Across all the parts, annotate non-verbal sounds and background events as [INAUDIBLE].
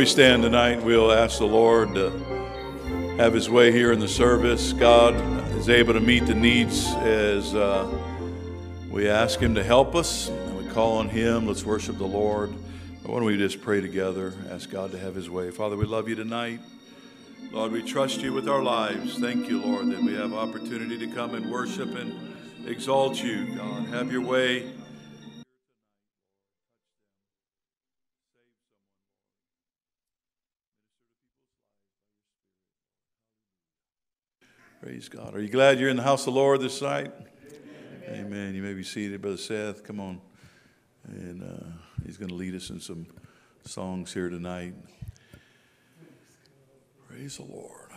we stand tonight? We'll ask the Lord to have his way here in the service. God is able to meet the needs as uh, we ask him to help us and we call on him. Let's worship the Lord. Why don't we just pray together? Ask God to have his way. Father, we love you tonight. Lord, we trust you with our lives. Thank you, Lord, that we have opportunity to come and worship and exalt you. God, have your way. Praise God. Are you glad you're in the house of the Lord this night? Amen. Amen. You may be seated, Brother Seth. Come on. And uh, he's going to lead us in some songs here tonight. Praise the Lord.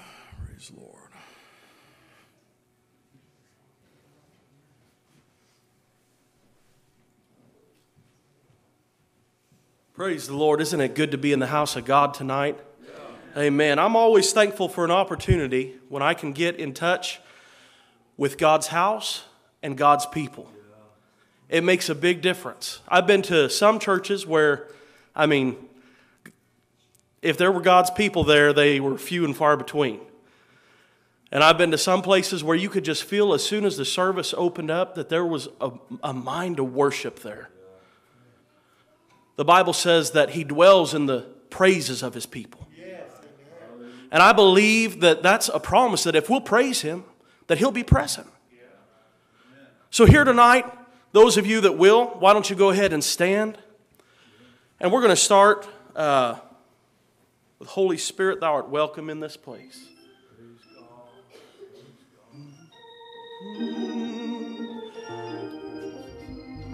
Praise the Lord. Praise the Lord. Isn't it good to be in the house of God tonight? Amen. I'm always thankful for an opportunity when I can get in touch with God's house and God's people. It makes a big difference. I've been to some churches where, I mean, if there were God's people there, they were few and far between. And I've been to some places where you could just feel as soon as the service opened up that there was a, a mind to worship there. The Bible says that He dwells in the praises of His people. And I believe that that's a promise that if we'll praise Him, that He'll be present. So, here tonight, those of you that will, why don't you go ahead and stand? And we're going to start uh, with Holy Spirit, Thou art welcome in this place.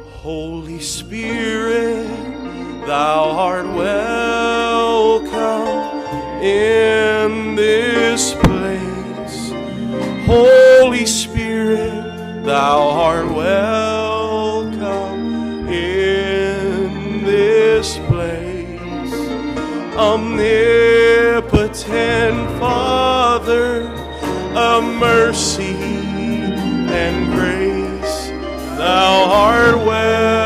Holy Spirit, Thou art welcome in this place. Holy Spirit, Thou art welcome in this place. Omnipotent Father of mercy and grace, Thou art welcome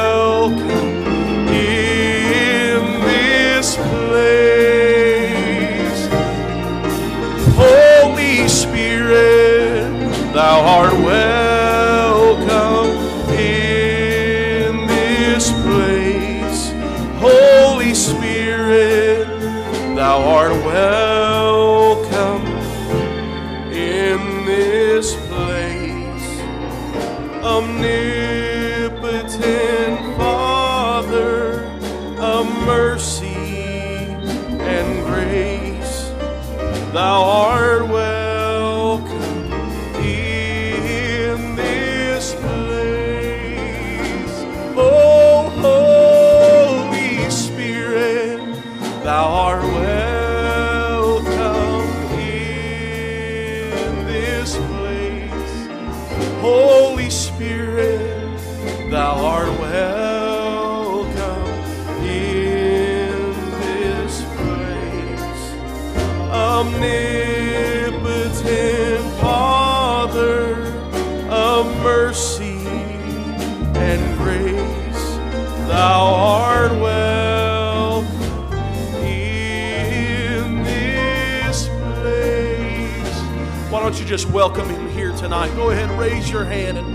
just welcome Him here tonight? Go ahead and raise your hand and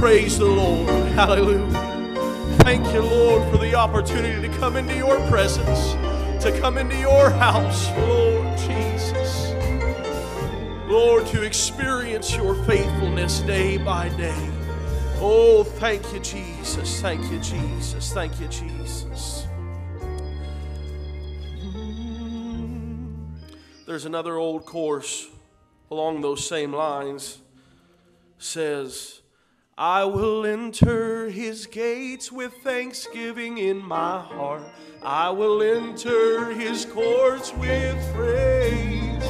praise the Lord. Hallelujah. Thank you, Lord, for the opportunity to come into your presence, to come into your house, Lord Jesus. Lord, to experience your faithfulness day by day. Oh, thank you, Jesus. Thank you, Jesus. Thank you, Jesus. There's another old course along those same lines says, I will enter his gates with thanksgiving in my heart. I will enter his courts with praise.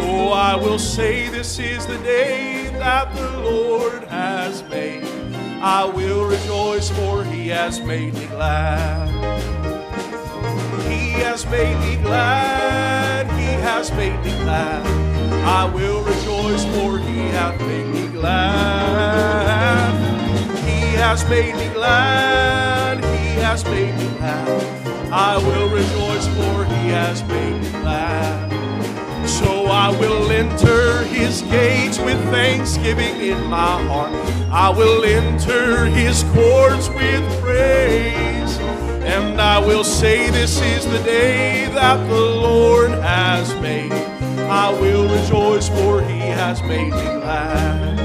Oh, I will say this is the day that the Lord has made. I will rejoice, for he has made me glad. He has made me glad. He has made me glad. I will rejoice, for he hath made me glad. He has made me glad. He has made me glad. I will rejoice, for he has made me glad. So I will enter his gates with thanksgiving in my heart. I will enter his courts with praise. And I will say, This is the day that the Lord has made. I will rejoice, for he has made me glad.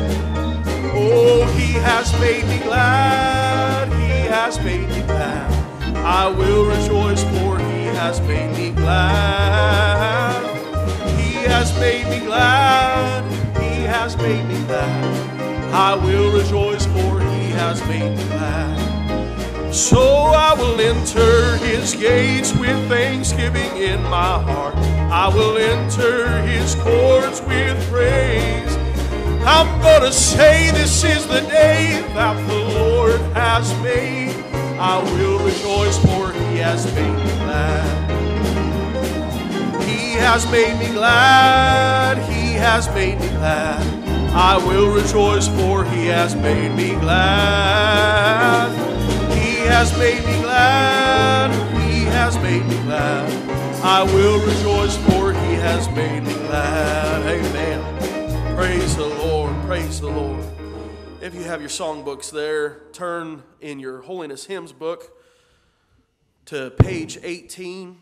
Oh, he has made me glad. He has made me glad. I will rejoice, for he has made me glad. He has made me glad. He has made me glad. I will rejoice, for he has made me glad. So I will enter his gates with thanksgiving in my heart. I will enter his courts with praise. I'm gonna say this is the day that the Lord has made. I will rejoice, for he has made me glad. He has made me glad. He has made me glad. I will rejoice, for he has made me glad. He has made me glad. He has made me glad. I will rejoice, for he has made me glad. Amen. Praise the Lord. Praise the Lord. If you have your songbooks there, turn in your Holiness Hymns book to page 18.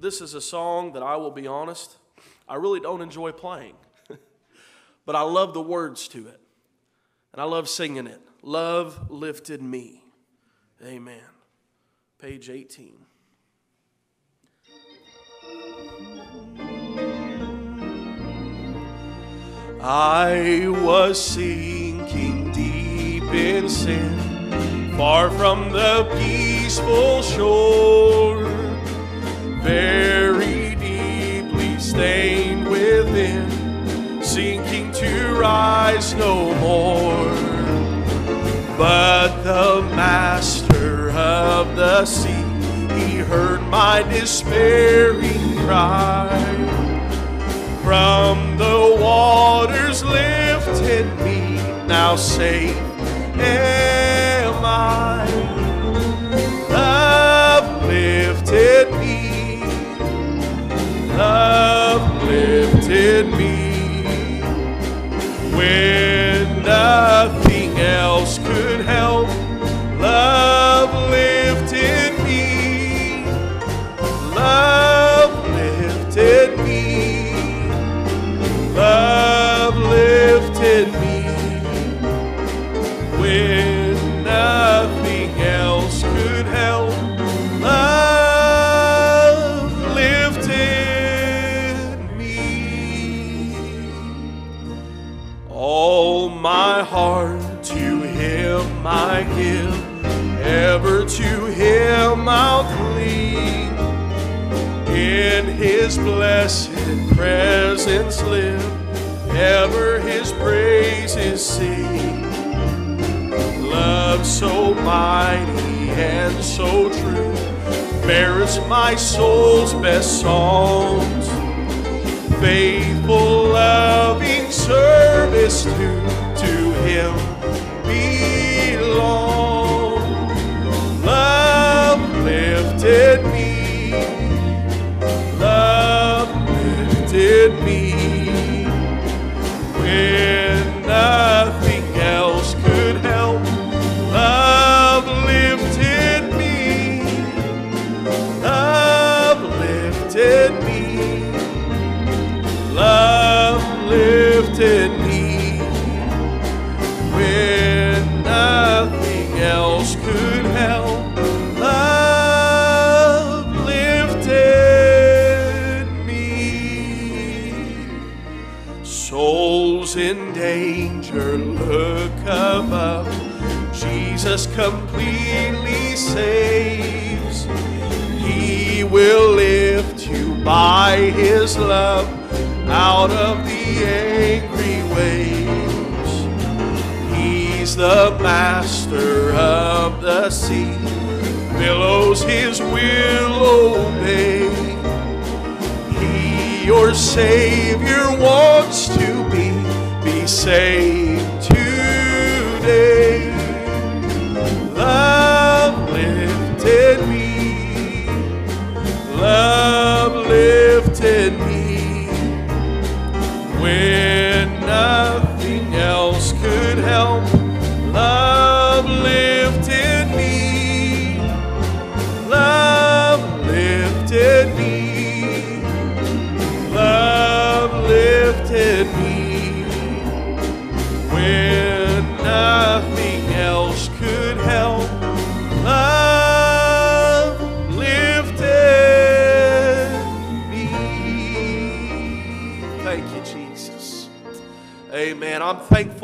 This is a song that I will be honest, I really don't enjoy playing. [LAUGHS] but I love the words to it. And I love singing it. Love lifted me. Amen. Page 18. I was sinking deep in sin, far from the peaceful shore, very deeply stained within, sinking rise no more. But the master of the sea, he heard my despairing cry from the waters lifted me, now safe am I. Love lifted me, love lifted me, when nothing else could help. Him I'll cling in his blessed presence live, ever his praises sing. Love so mighty and so true bears my soul's best songs. Faithful, loving service to, to him belong. Lifted me love lifted me when nothing else could help. Love lifted me, love lifted me, love lifted me when nothing else could help. Danger, look above. Jesus completely saves. He will lift you by his love out of the angry waves. He's the master of the sea, billows his will obey. He, your Savior, wants to be, be saved today.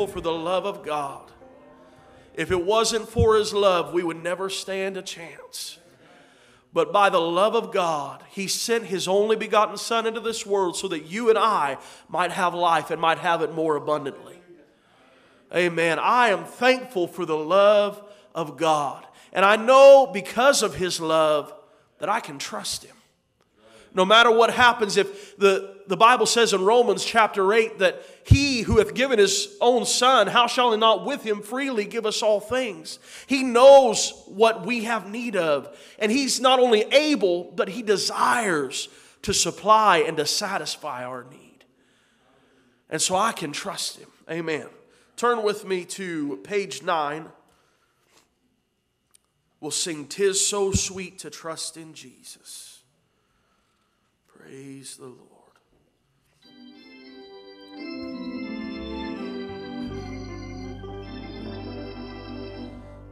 For the love of God. If it wasn't for His love, we would never stand a chance. But by the love of God, He sent His only begotten Son into this world so that you and I might have life and might have it more abundantly. Amen. I am thankful for the love of God. And I know because of His love that I can trust Him. No matter what happens, if the, the Bible says in Romans chapter 8 that He who hath given His own Son, how shall He not with Him freely give us all things? He knows what we have need of. And He's not only able, but He desires to supply and to satisfy our need. And so I can trust Him. Amen. Turn with me to page 9. We'll sing Tis So Sweet to Trust in Jesus. Praise the Lord.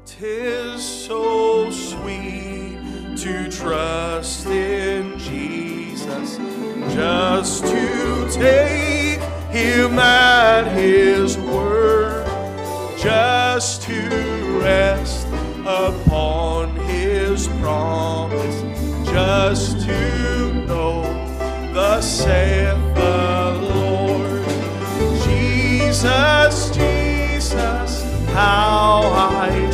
Tis so sweet to trust in Jesus, just to take Him at His word, just to rest upon His promise, just to know, the saith Jesus, Jesus, how I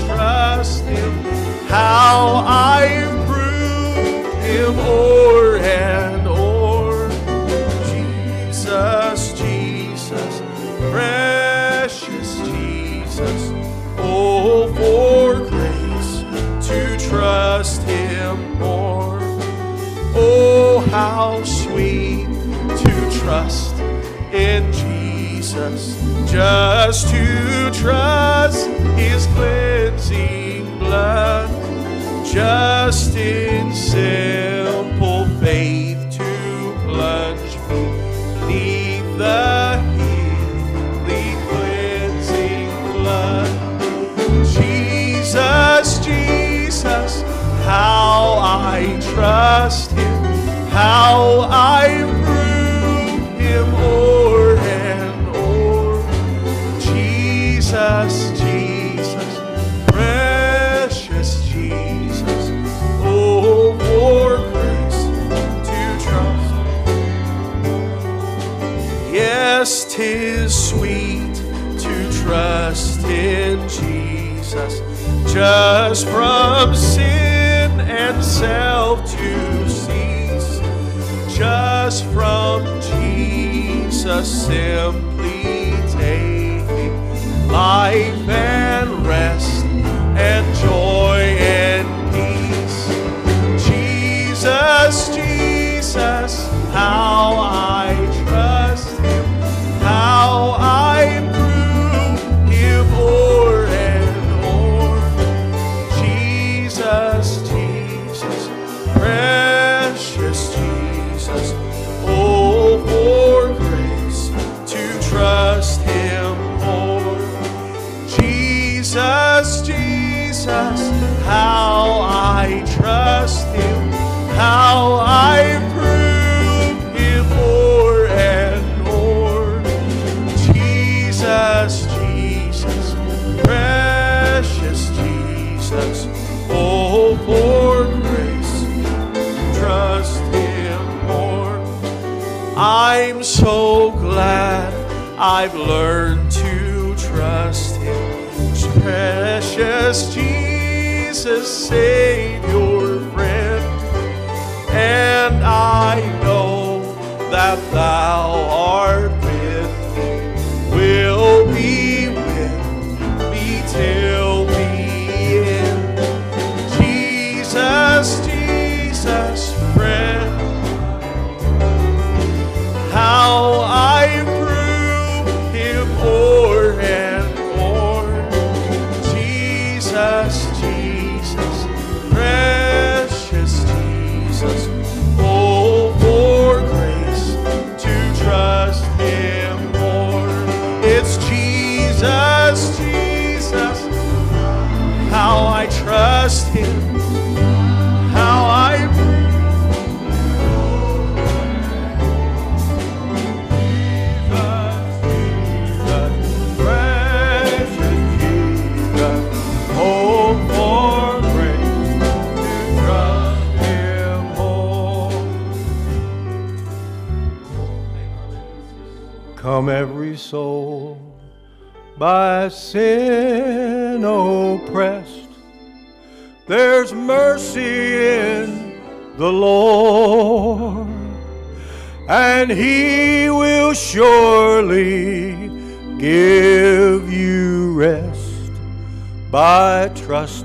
just to trust Jesus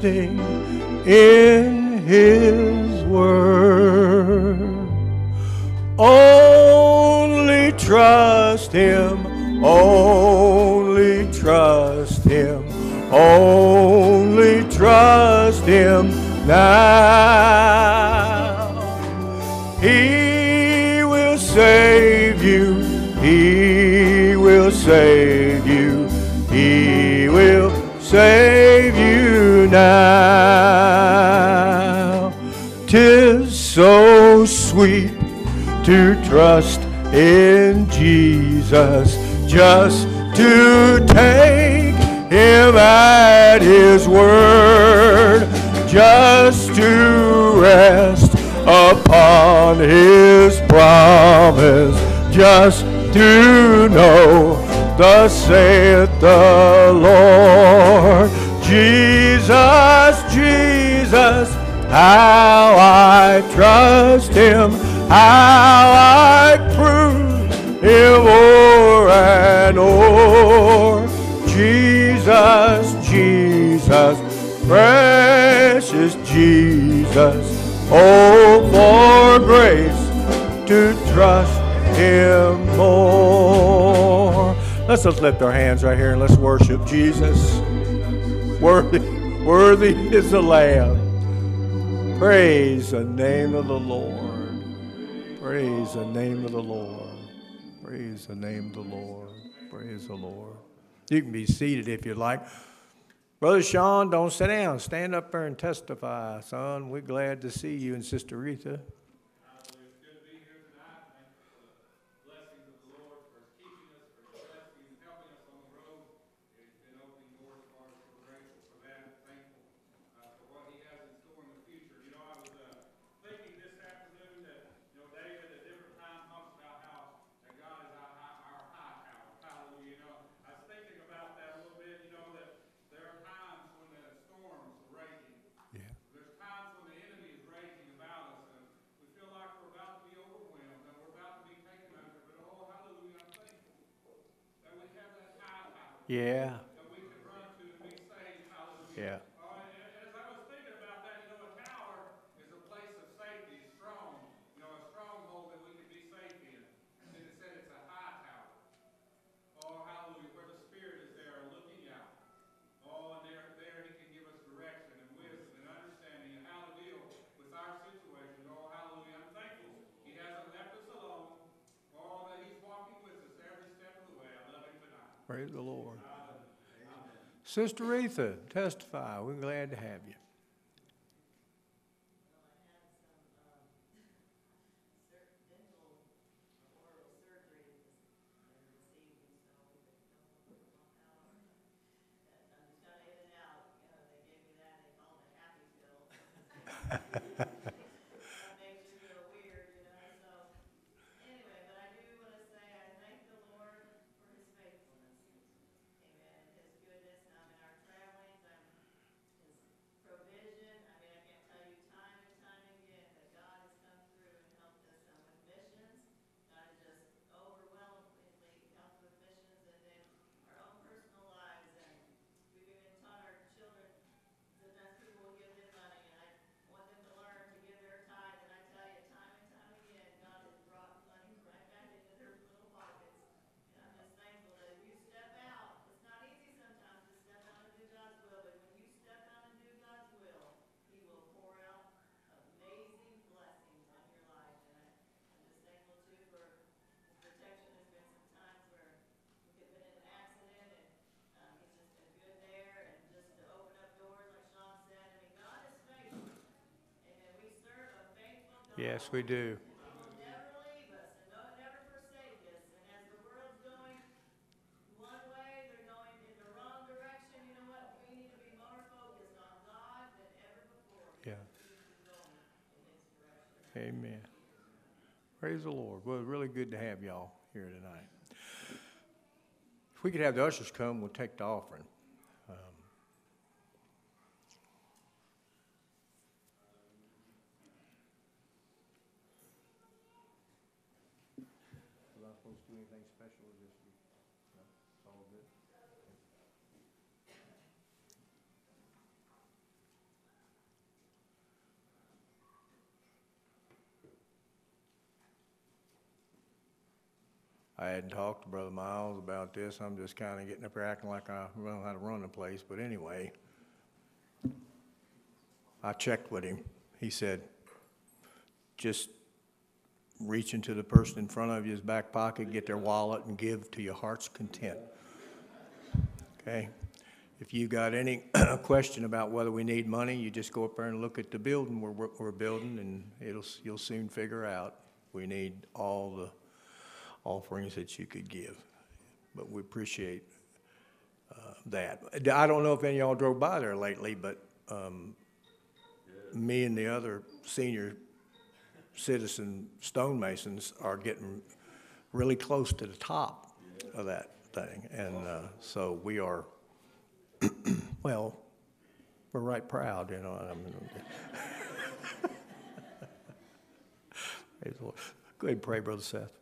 stay Thus saith the Let's just lift our hands right here and let's worship Jesus. Worthy, worthy is the Lamb. Praise the name of the Lord. Praise the name of the Lord. Praise the name of the Lord. Praise the Lord. You can be seated if you like. Brother Sean, don't sit down. Stand up there and testify. Son, we're glad to see you and Sister Rita. Yeah. Sister Aretha, testify. We're glad to have you. Than we do. Yeah. Amen. Praise the Lord. Well, really good to have y'all here tonight. If we could have the ushers come, we'll take the offering. Um, Was I supposed to do anything special or just, no, it's all good? I hadn't talked to Brother Miles about this. I'm just kind of getting up here acting like I know how to run the place. But anyway, I checked with him. He said, just reach into the person in front of you's back pocket, get their wallet, and give to your heart's content. Okay? If you got any [CLEARS THROAT] question about whether we need money, you just go up there and look at the building we're, we're- building, and it'll, you'll soon figure out. We need all the offerings that you could give. But we appreciate uh, that. I don't know if any of y'all drove by there lately, but um, me and the other senior citizen stonemasons are getting really close to the top of that thing. And uh, so we are, [CLEARS THROAT] well, we're right proud, you know. I mean. [LAUGHS] Go ahead and pray, Brother Seth.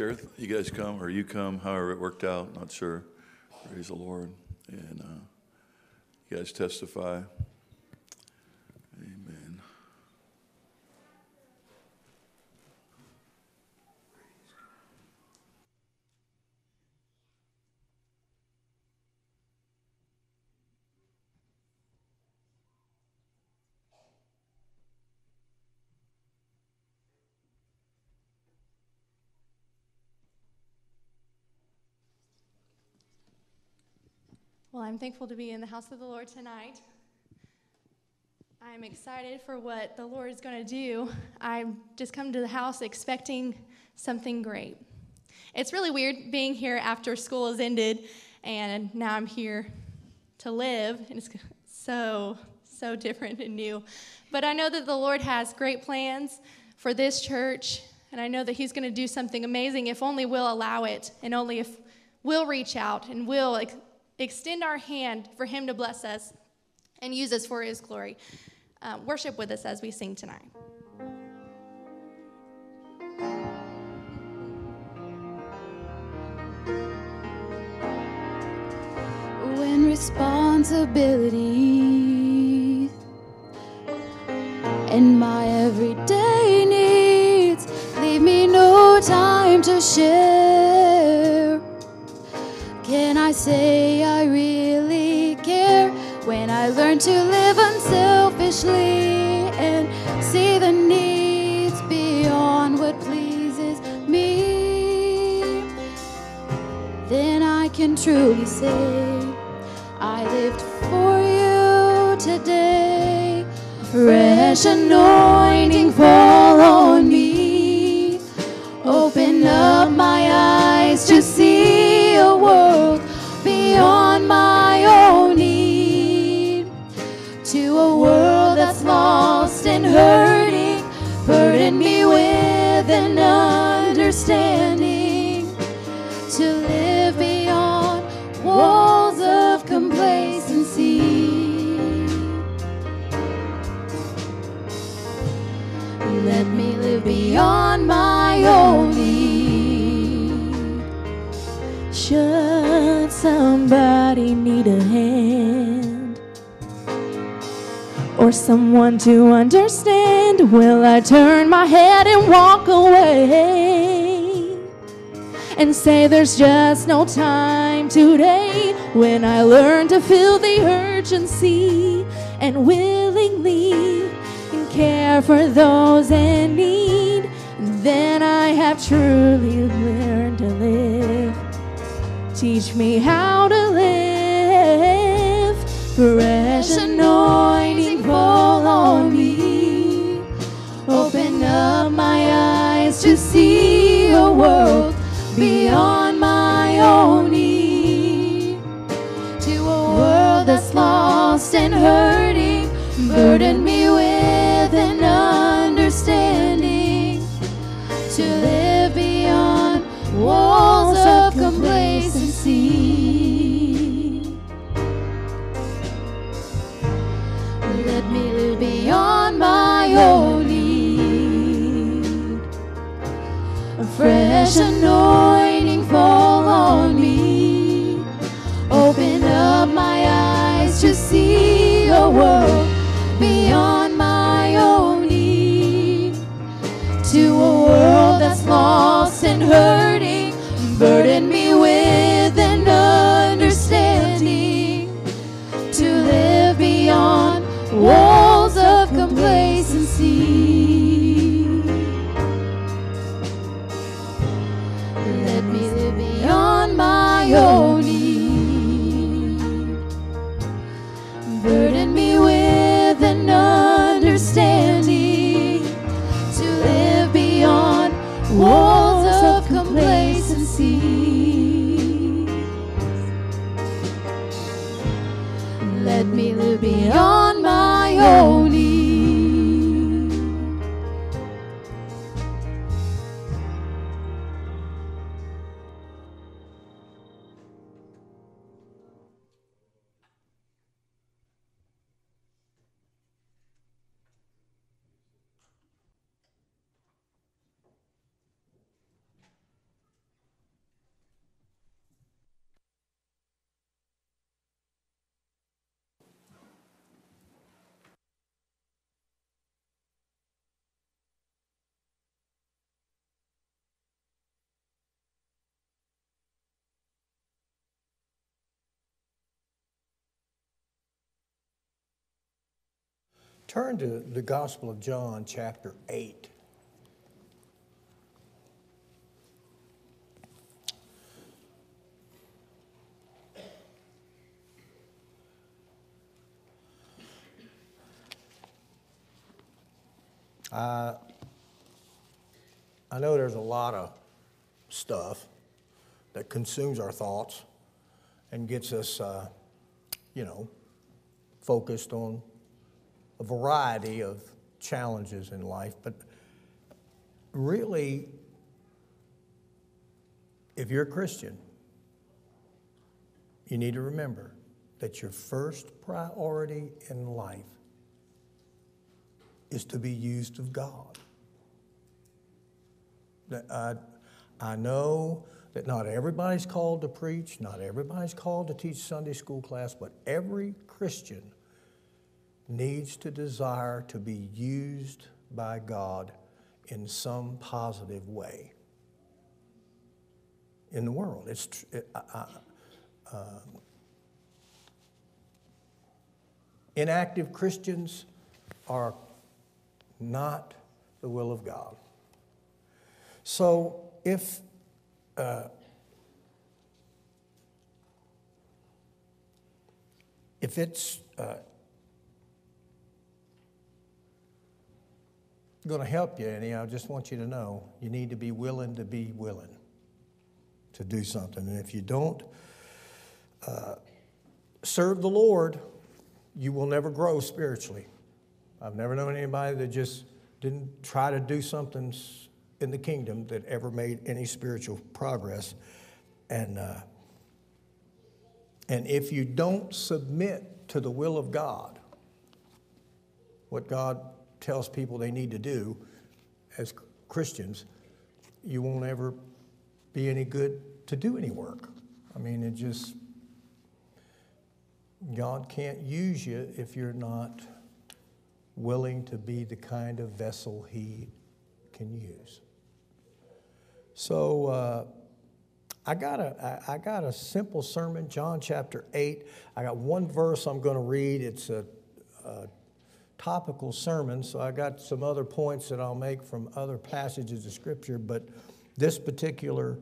You guys come, or you come, however it worked out, not sure. Praise the Lord. And uh, you guys testify. Amen. Well, I'm thankful to be in the house of the Lord tonight. I'm excited for what the Lord is going to do. I've just come to the house expecting something great. It's really weird being here after school has ended, and now I'm here to live, and it's so, so different and new. But I know that the Lord has great plans for this church, and I know that He's going to do something amazing if only we'll allow it, and only if we'll reach out and we'll extend our hand for Him to bless us and use us for His glory. Uh, worship with us as we sing tonight. when responsibility and my everyday needs leave me no time to share. I say I really care when I learn to live unselfishly and see the needs beyond what pleases me? Then I can truly say I lived for you today. Fresh anointing fall on me. Open up my eyes hurting, burden me with an understanding to live beyond walls of complacency. Let me live beyond my own need. Should somebody need a or someone to understand, will I turn my head and walk away? and say there's just no time today when I learn to feel the urgency and willingly care for those in need. Then I have truly learned to live. Teach me how to live. Fresh anointing fall on me. Open up my eyes to see a world beyond my own need. To a world that's lost and hurting, burden me with fresh anointing fall on me. Open up my eyes to see a world beyond my own need. To a world that's lost and hurting, Turn to the Gospel of John, chapter 8. I, I know there's a lot of stuff that consumes our thoughts and gets us, uh, you know, focused on a variety of challenges in life, but really, if you're a Christian, you need to remember that your first priority in life is to be used of God. I, I know that not everybody's called to preach, not everybody's called to teach Sunday school class, but every Christian needs to desire to be used by God in some positive way in the world. It's it, I, uh, inactive Christians are not the will of God. So if uh, if it's uh, going to help you any, I just want you to know you need to be willing to be willing to do something. And if you don't uh, serve the Lord, you will never grow spiritually. I've never known anybody that just didn't try to do something in the kingdom that ever made any spiritual progress. And, uh, and if you don't submit to the will of God, what God tells people they need to do as Christians, you won't ever be any good to do any work. I mean, it just, God can't use you if you're not willing to be the kind of vessel He can use. So, uh, I got a, I got a simple sermon, John chapter 8. I got one verse I'm going to read. It's a, a topical sermon, so I got some other points that I'll make from other passages of Scripture, but this particular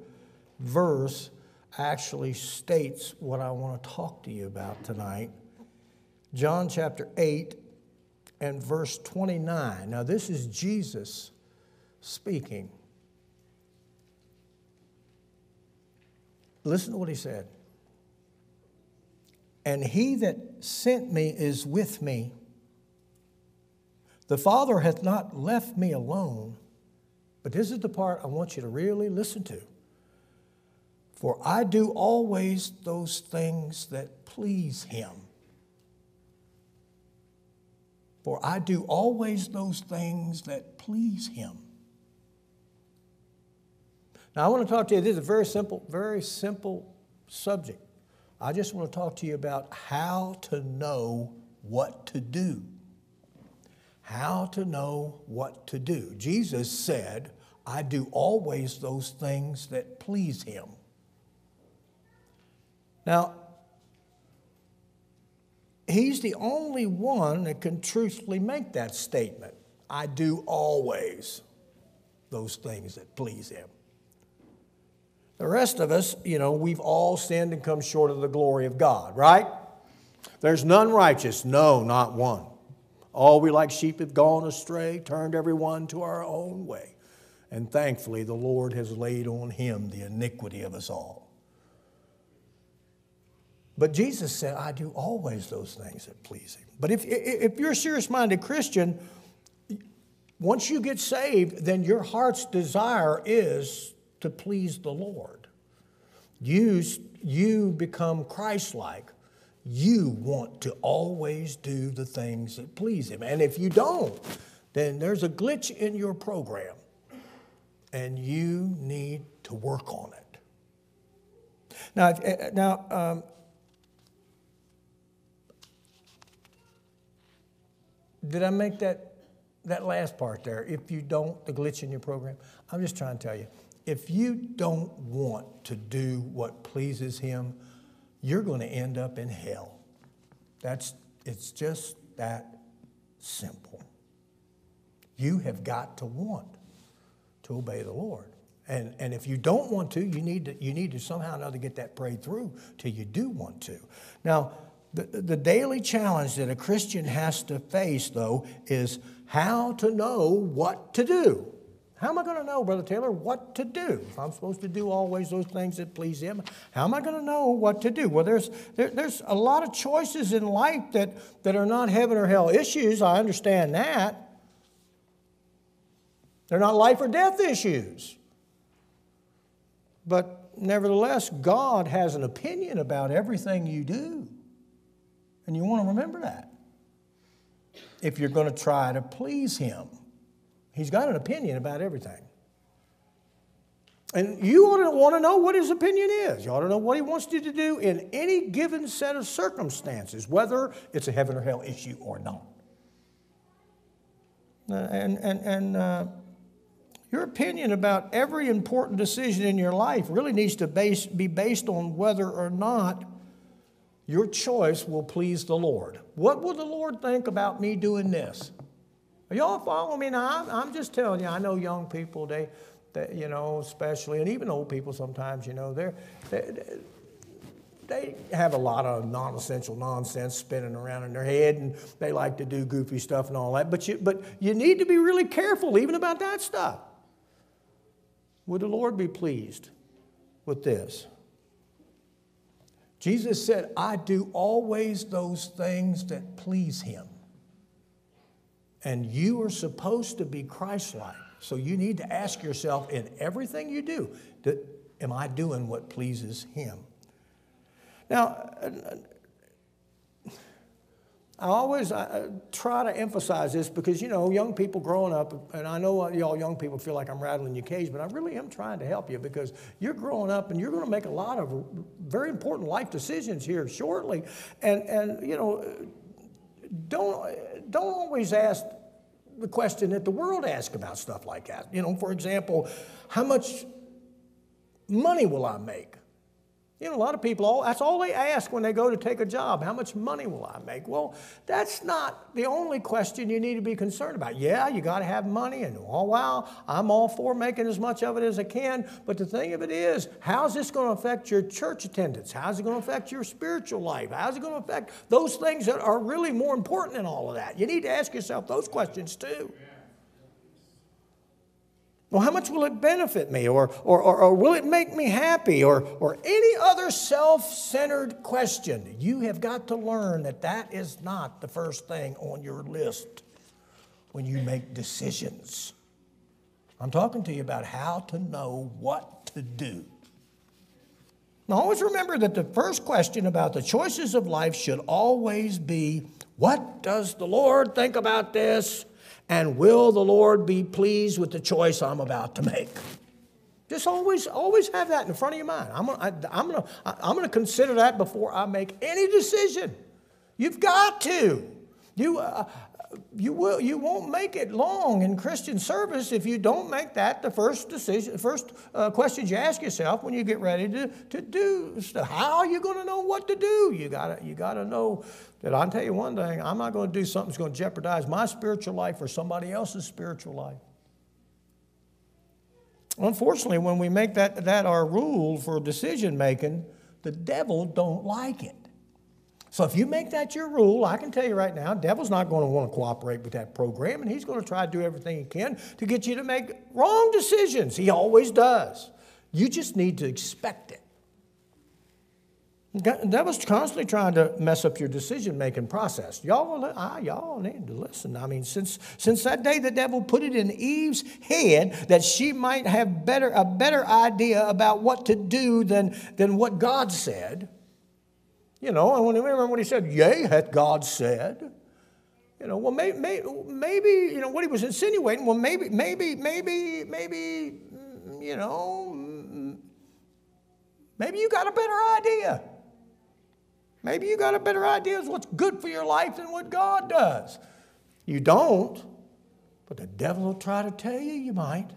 verse actually states what I want to talk to you about tonight. John chapter 8 and verse 29. Now, this is Jesus speaking. Listen to what he said. And he that sent me is with me. The Father hath not left me alone, but this is the part I want you to really listen to. For I do always those things that please him. For I do always those things that please him. Now, I want to talk to you. This is a very simple, very simple subject. I just want to talk to you about how to know what to do. How to know what to do. Jesus said, I do always those things that please him. Now, he's the only one that can truthfully make that statement. I do always those things that please him. The rest of us, you know, we've all sinned and come short of the glory of God, right? There's none righteous, no, not one. All we like sheep have gone astray, turned everyone to our own way. And thankfully, the Lord has laid on him the iniquity of us all. But Jesus said, I do always those things that please him. But if, if you're a serious minded Christian, once you get saved, then your heart's desire is to please the Lord. You, you become Christ like. You want to always do the things that please Him. And if you don't, then there's a glitch in your program, and you need to work on it. Now, if- now um, did I make that, that last part there? If you don't, the glitch in your program? I'm just trying to tell you if you don't want to do what pleases Him, you're going to end up in hell. That's, it's just that simple. You have got to want to obey the Lord. And, and if you don't want to, you need to, you need to somehow or another get that prayed through till you do want to. Now, the, the daily challenge that a Christian has to face, though, is how to know what to do. How am I going to know, Brother Taylor, what to do? If I'm supposed to do always those things that please Him, how am I going to know what to do? Well, there's, there, there's a lot of choices in life that, that are not heaven or hell issues. I understand that. They're not life or death issues. But nevertheless, God has an opinion about everything you do. And you want to remember that. If you're going to try to please Him, He's got an opinion about everything. And you ought to want to know what His opinion is. You ought to know what He wants you to do in any given set of circumstances, whether it's a heaven or hell issue or not. Uh, and and, and uh, your opinion about every important decision in your life really needs to base, be based on whether or not your choice will please the Lord. What will the Lord think about me doing this? Y'all following me now? I'm, I'm just telling you, I know young people, they, they, you know, especially, and even old people sometimes, you know, they're, they, they have a lot of non-essential nonsense spinning around in their head, and they like to do goofy stuff and all that. But you, but you need to be really careful even about that stuff. Would the Lord be pleased with this? Jesus said, I do always those things that please him. And you are supposed to be Christ like. So you need to ask yourself in everything you do, that, am I doing what pleases him? Now, uh, uh, I always I try to emphasize this because, you know, young people growing up, and I know y'all young people feel like I'm rattling your cage, but I really am trying to help you because you're growing up and you're going to make a lot of very important life decisions here shortly. And, and you know, don't, don't always ask the question that the world asks about stuff like that. You know, for example, how much money will I make? You know, a lot of people, all, that's all they ask when they go to take a job. How much money will I make? Well, that's not the only question you need to be concerned about. Yeah, you got to have money, and oh, wow, I'm all for making as much of it as I can. But the thing of it is, how's this going to affect your church attendance? How's it going to affect your spiritual life? How's it going to affect those things that are really more important than all of that? You need to ask yourself those questions too. Well, how much will it benefit me? Or, or, or, or will it make me happy? Or, or any other self centered question. You have got to learn that that is not the first thing on your list when you make decisions. I'm talking to you about how to know what to do. Now, always remember that the first question about the choices of life should always be what does the Lord think about this? And will the Lord be pleased with the choice I'm about to make? Just always, always have that in front of your mind. I'm gonna, I, am gonna, I'm gonna consider that before I make any decision. You've got to. You, uh, you will, you won't make it long in Christian service if you don't make that the first decision, first uh, questions you ask yourself when you get ready to, to do stuff. How are you going to know what to do? You gotta, you gotta know that I'll tell you one thing, I'm not going to do something that's going to jeopardize my spiritual life or somebody else's spiritual life. Unfortunately, when we make that, that our rule for decision making, the devil don't like it. So if you make that your rule, I can tell you right now, devil's not going to want to cooperate with that program, and he's going to try to do everything he can to get you to make wrong decisions. He always does. You just need to expect it. That was constantly trying to mess up your decision making process. Y'all, ah, y'all need to listen. I mean, since, since that day the devil put it in Eve's head that she might have better, a better idea about what to do than, than what God said. You know, and when, remember when he said, Yea, hath God said. You know, well, maybe, maybe, you know, what he was insinuating, well, maybe, maybe, maybe, maybe, you know, maybe you got a better idea. Maybe you got a better idea of what's good for your life than what God does. You don't, but the devil will try to tell you you might.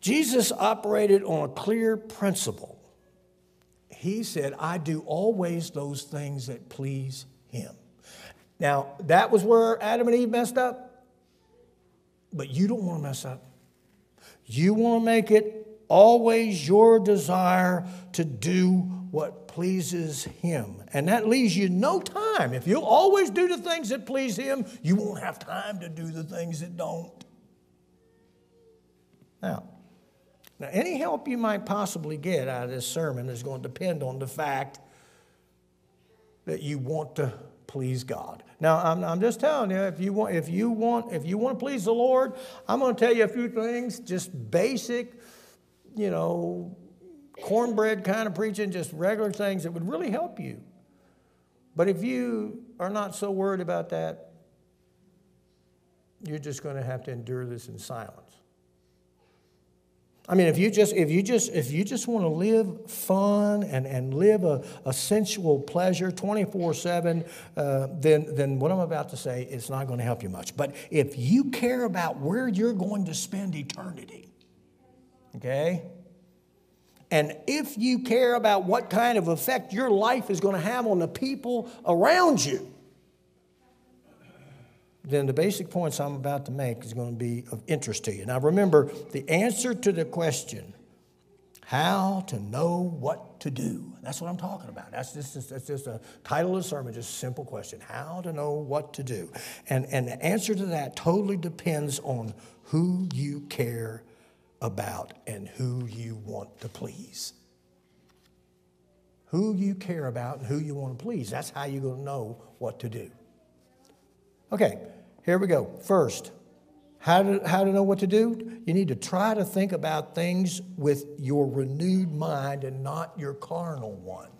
Jesus operated on a clear principle. He said, I do always those things that please him. Now, that was where Adam and Eve messed up, but you don't want to mess up. You want to make it always your desire to do what pleases Him. And that leaves you no time. If you'll always do the things that please Him, you won't have time to do the things that don't. Now, now any help you might possibly get out of this sermon is going to depend on the fact that you want to please God. Now, I'm, I'm just telling you, if you want, if you want, if you want to please the Lord, I'm going to tell you a few things, just basic you know, cornbread kind of preaching, just regular things that would really help you. But if you are not so worried about that, you're just going to have to endure this in silence. I mean, if you just if you just if you just want to live fun and, and live a, a sensual pleasure 24-7, uh, then then what I'm about to say is not going to help you much. But if you care about where you're going to spend eternity, Okay? And if you care about what kind of effect your life is going to have on the people around you, then the basic points I'm about to make is going to be of interest to you. Now remember, the answer to the question, How to know what to do. That's what I'm talking about. That's just, that's just a title of the sermon, just a simple question. How to know what to do. And, and the answer to that totally depends on who you care about and who you want to please. Who you care about and who you want to please. That's how you're going to know what to do. Okay, here we go. First, how to, how to know what to do? You need to try to think about things with your renewed mind and not your carnal one.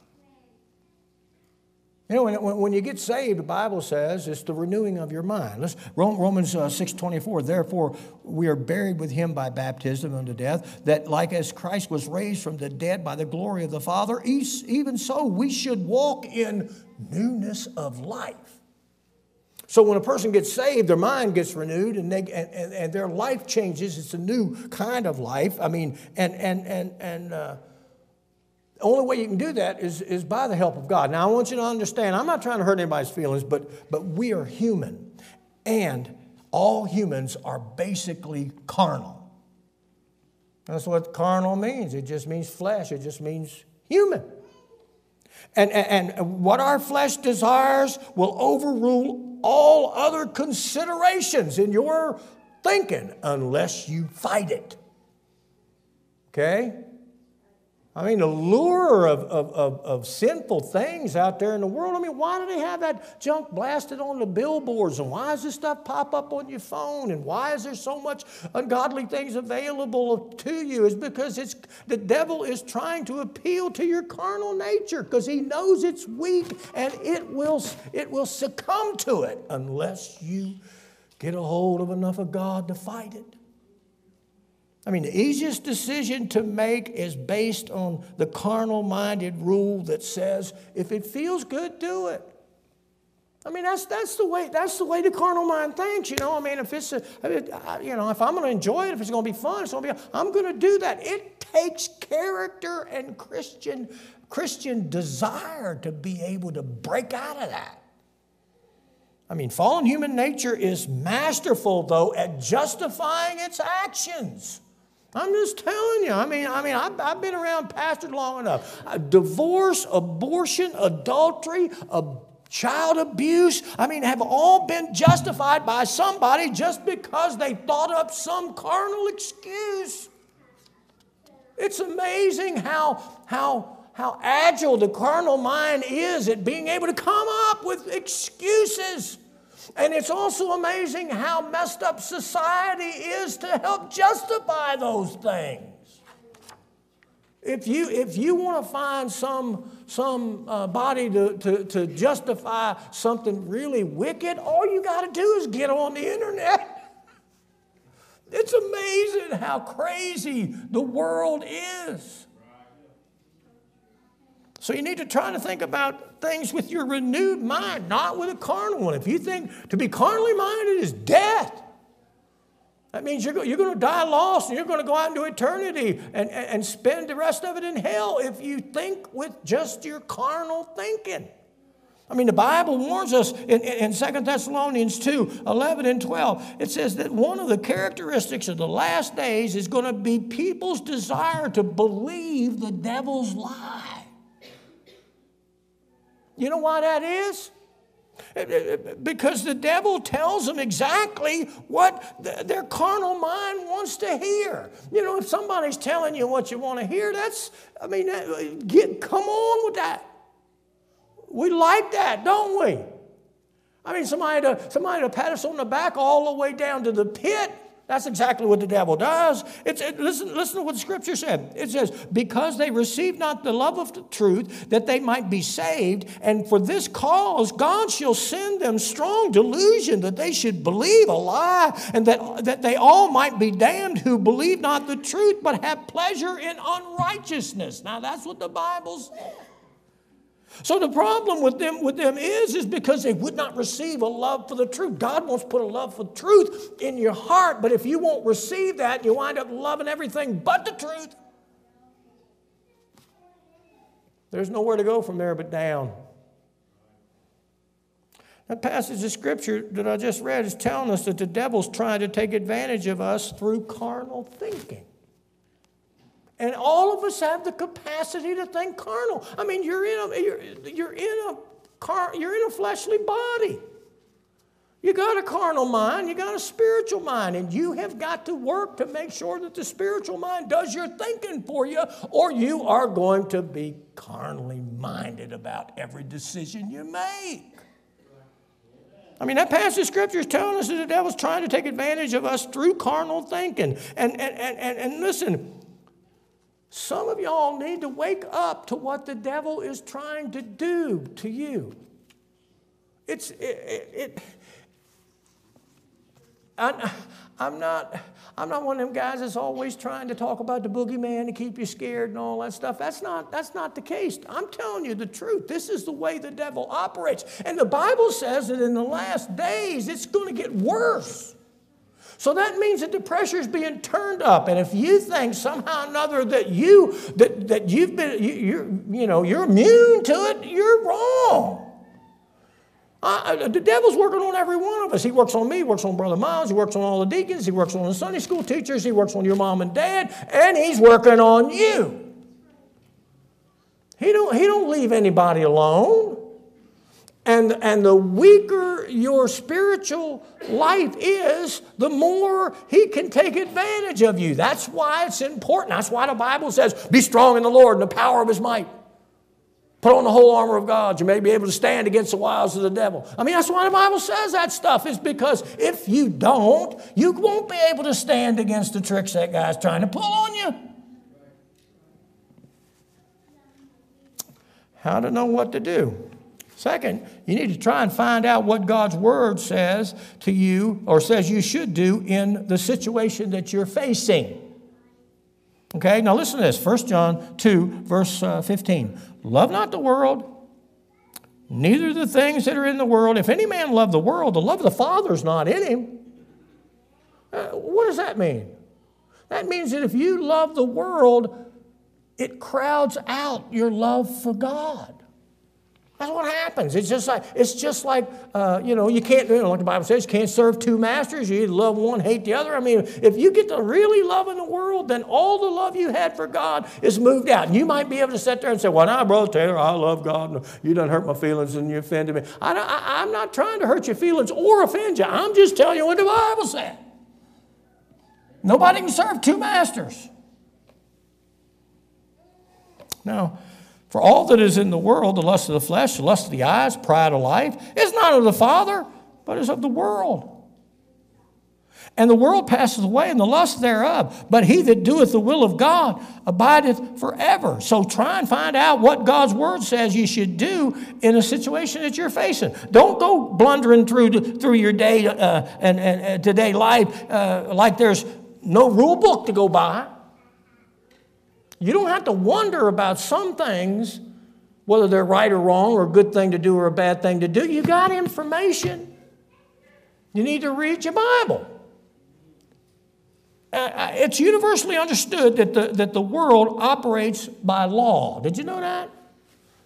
You know, when, when you get saved, the Bible says it's the renewing of your mind. Let's, Romans uh, 6.24, therefore we are buried with him by baptism unto death, that like as Christ was raised from the dead by the glory of the Father, even so we should walk in newness of life. So when a person gets saved, their mind gets renewed and, they, and, and, and, their life changes. It's a new kind of life. I mean, and, and, and, and uh, the only way you can do that is, is by the help of God. Now, I want you to understand, I'm not trying to hurt anybody's feelings, but, but we are human. And all humans are basically carnal. That's what carnal means. It just means flesh, it just means human. And, and, and what our flesh desires will overrule all other considerations in your thinking unless you fight it. Okay? I mean, the lure of, of, of, of, sinful things out there in the world. I mean, why do they have that junk blasted on the billboards? And why does this stuff pop up on your phone? And why is there so much ungodly things available to you? Is because it's the devil is trying to appeal to your carnal nature because he knows it's weak and it will, it will succumb to it unless you get a hold of enough of God to fight it. I mean, the easiest decision to make is based on the carnal minded rule that says, if it feels good, do it. I mean, that's, that's, the way, that's the way the carnal mind thinks, you know. I mean, if it's, a, you know, if I'm going to enjoy it, if it's going to be fun, it's going to be, I'm going to do that. It takes character and Christian, Christian desire to be able to break out of that. I mean, fallen human nature is masterful, though, at justifying its actions. I'm just telling you. I mean, I mean, I've, I've been around pastors long enough. Uh, divorce, abortion, adultery, child abuse. I mean, have all been justified by somebody just because they thought up some carnal excuse. It's amazing how how how agile the carnal mind is at being able to come up with excuses. And it's also amazing how messed up society is to help justify those things. If you, if you want to find some, some uh, body to, to, to justify something really wicked, all you got to do is get on the internet. It's amazing how crazy the world is. So you need to try to think about things with your renewed mind, not with a carnal one. If you think to be carnally minded is death, that means you're, you're going to die lost and you're going to go out into eternity and, and, spend the rest of it in hell if you think with just your carnal thinking. I mean, the Bible warns us in, in 2 Thessalonians 2 11 and 12. It says that one of the characteristics of the last days is going to be people's desire to believe the devil's lie. You know why that is? Because the devil tells them exactly what their carnal mind wants to hear. You know, if somebody's telling you what you want to hear, that's, I mean, get, come on with that. We like that, don't we? I mean, somebody to, somebody to pat us on the back all the way down to the pit that's exactly what the devil does. It's, it, listen, listen to what scripture said. It says, Because they received not the love of the truth, that they might be saved, and for this cause God shall send them strong delusion that they should believe a lie, and that, that they all might be damned who believe not the truth, but have pleasure in unrighteousness. Now, that's what the Bible says. So the problem with them, with them is, is because they would not receive a love for the truth. God wants to put a love for truth in your heart, but if you won't receive that, you wind up loving everything but the truth. There's nowhere to go from there but down. That passage of scripture that I just read is telling us that the devil's trying to take advantage of us through carnal thinking. And all of us have the capacity to think carnal. I mean, you're in a, you're, you're in a car, you're in a fleshly body. You got a carnal mind, you got a spiritual mind, and you have got to work to make sure that the spiritual mind does your thinking for you, or you are going to be carnally minded about every decision you make. I mean, that passage of scripture is telling us that the devil's trying to take advantage of us through carnal thinking. And, and, and, and, and listen, some of y'all need to wake up to what the devil is trying to do to you. It's, it, it, it I, I'm not, I'm not one of them guys that's always trying to talk about the boogeyman to keep you scared and all that stuff. That's not, that's not the case. I'm telling you the truth. This is the way the devil operates. And the Bible says that in the last days it's going to get worse. So that means that the pressure is being turned up. And if you think somehow or another that you that, that you've been you, you're you know you're immune to it, you're wrong. Uh, the devil's working on every one of us. He works on me, he works on Brother Miles, he works on all the deacons, he works on the Sunday school teachers, he works on your mom and dad, and he's working on you. He don't, he don't leave anybody alone. And, and the weaker your spiritual life is, the more he can take advantage of you. That's why it's important. That's why the Bible says, Be strong in the Lord and the power of his might. Put on the whole armor of God. You may be able to stand against the wiles of the devil. I mean, that's why the Bible says that stuff, is because if you don't, you won't be able to stand against the tricks that guy's trying to pull on you. How to know what to do. Second, you need to try and find out what God's word says to you or says you should do in the situation that you're facing. Okay, now listen to this 1 John 2, verse uh, 15. Love not the world, neither the things that are in the world. If any man love the world, the love of the Father is not in him. Uh, what does that mean? That means that if you love the world, it crowds out your love for God. That's what happens. It's just like it's just like uh, you know you can't you know like the Bible says you can't serve two masters. You either love one, hate the other. I mean, if you get to really love in the world, then all the love you had for God is moved out. And you might be able to sit there and say, "Well, now, brother Taylor, I love God, and you don't hurt my feelings, and you offended me." I, I'm not trying to hurt your feelings or offend you. I'm just telling you what the Bible said. Nobody can serve two masters. Now. For all that is in the world, the lust of the flesh, the lust of the eyes, pride of life, is not of the Father, but is of the world. And the world passes away and the lust thereof, but he that doeth the will of God abideth forever. So try and find out what God's word says you should do in a situation that you're facing. Don't go blundering through, through your day uh, and, and, and today life uh, like there's no rule book to go by. You don't have to wonder about some things, whether they're right or wrong, or a good thing to do or a bad thing to do. You got information. You need to read your Bible. Uh, uh, it's universally understood that the, that the world operates by law. Did you know that?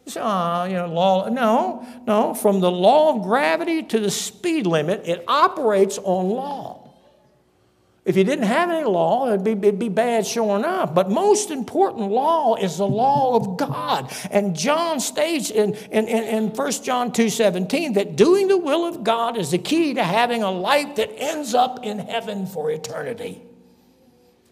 You say, oh, you know, law. No, no. From the law of gravity to the speed limit, it operates on law. If you didn't have any law, it'd be, it'd be bad sure enough. But most important law is the law of God. And John states in, in, in, in 1 John 2 17 that doing the will of God is the key to having a life that ends up in heaven for eternity.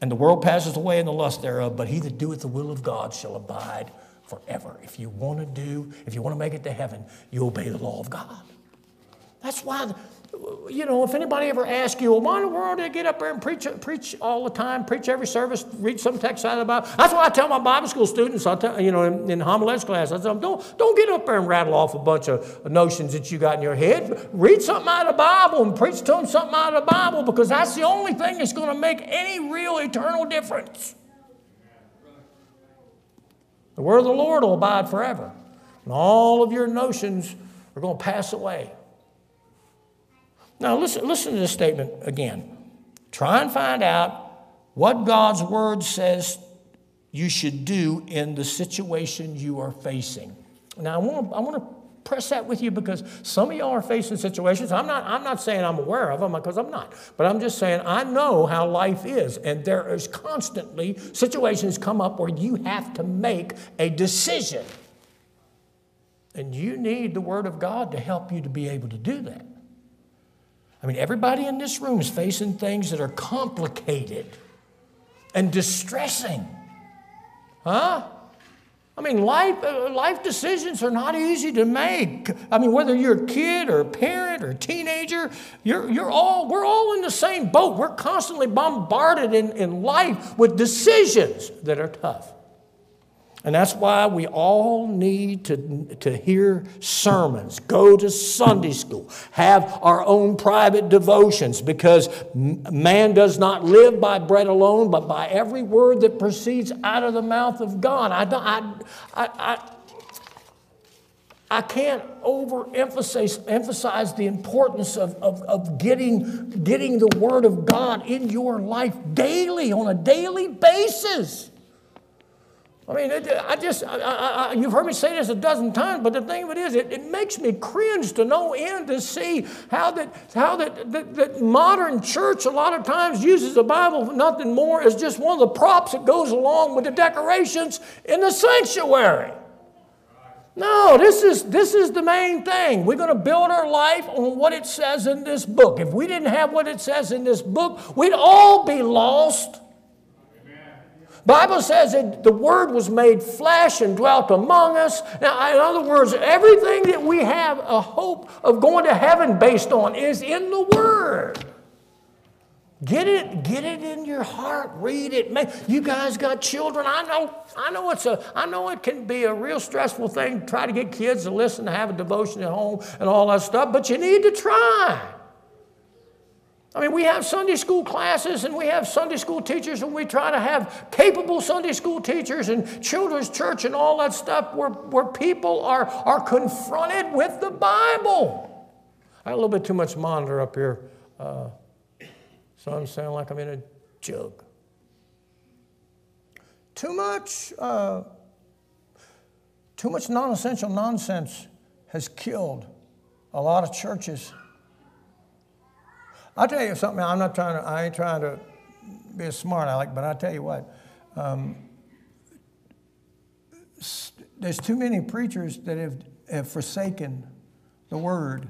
And the world passes away in the lust thereof, but he that doeth the will of God shall abide forever. If you want to do, if you want to make it to heaven, you obey the law of God. That's why you know, if anybody ever asks you, well, why in the world do you get up there and preach, preach all the time, preach every service, read some text out of the Bible? That's why I tell my Bible school students, I tell, you know, in, in homiletics class, I tell them, don't, don't get up there and rattle off a bunch of notions that you got in your head. Read something out of the Bible and preach to them something out of the Bible because that's the only thing that's going to make any real eternal difference. The word of the Lord will abide forever. And all of your notions are going to pass away. Now, listen, listen to this statement again. Try and find out what God's word says you should do in the situation you are facing. Now, I want to, I want to press that with you because some of y'all are facing situations. I'm not, I'm not saying I'm aware of them because I'm not, but I'm just saying I know how life is. And there is constantly situations come up where you have to make a decision. And you need the Word of God to help you to be able to do that. I mean, everybody in this room is facing things that are complicated and distressing. Huh? I mean, life, uh, life decisions are not easy to make. I mean, whether you're a kid or a parent or a teenager, you're, you're all, we're all in the same boat. We're constantly bombarded in, in life with decisions that are tough. And that's why we all need to, to hear sermons, go to Sunday school, have our own private devotions, because man does not live by bread alone, but by every word that proceeds out of the mouth of God. I, I, I, I, I can't overemphasize emphasize the importance of, of, of getting, getting the Word of God in your life daily, on a daily basis. I mean, it, I just, I, I, you've heard me say this a dozen times, but the thing of it is, it, it makes me cringe to no end to see how that, how that, that, that modern church a lot of times uses the Bible for nothing more as just one of the props that goes along with the decorations in the sanctuary. No, this is, this is the main thing. We're going to build our life on what it says in this book. If we didn't have what it says in this book, we'd all be lost. Bible says that the Word was made flesh and dwelt among us. Now, in other words, everything that we have a hope of going to heaven based on is in the Word. Get it, get it in your heart. Read it. Man, you guys got children. I know, I know it's a, I know it can be a real stressful thing to try to get kids to listen to have a devotion at home and all that stuff, but you need to try. I mean, we have Sunday school classes and we have Sunday school teachers, and we try to have capable Sunday school teachers and children's church and all that stuff where, where people are, are confronted with the Bible. I got a little bit too much monitor up here, uh, so I'm sounding like I'm in a jug. Too much, uh, too much non essential nonsense has killed a lot of churches. I'll tell you something. I'm not trying to. I ain't trying to be smart aleck, but I'll tell you what. Um, there's too many preachers that have, have forsaken the word